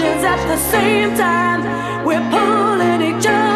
At the same time, we're pulling each other.